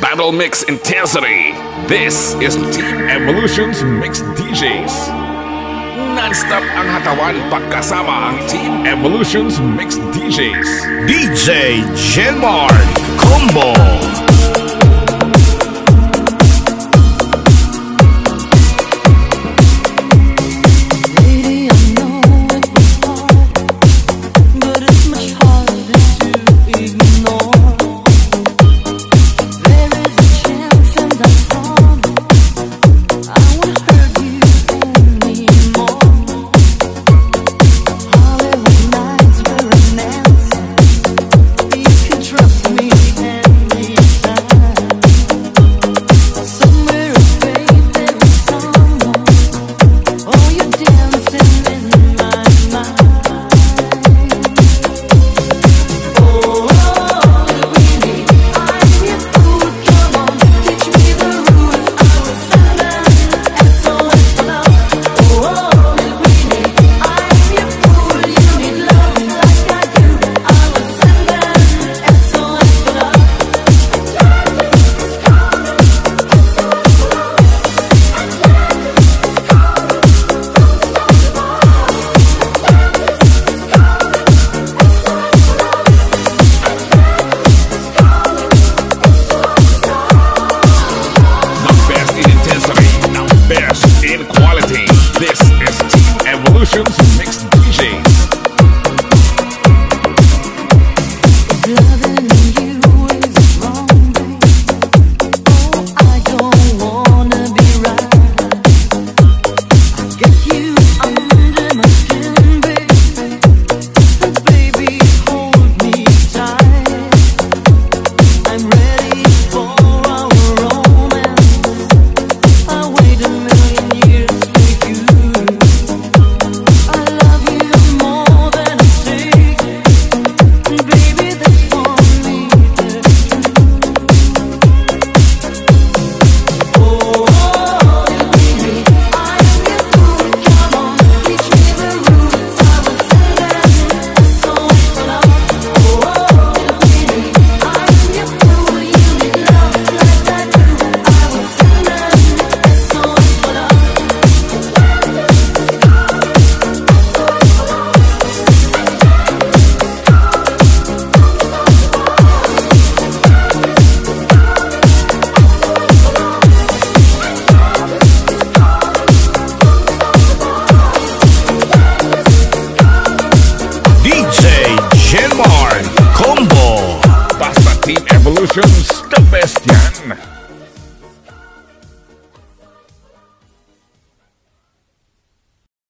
Battle Mix Intensity. This is Team Evolution's Mix DJs. Non-stop ang hatawan pagkasama ang Team Evolution's Mix DJs. DJ Ginmark Combo.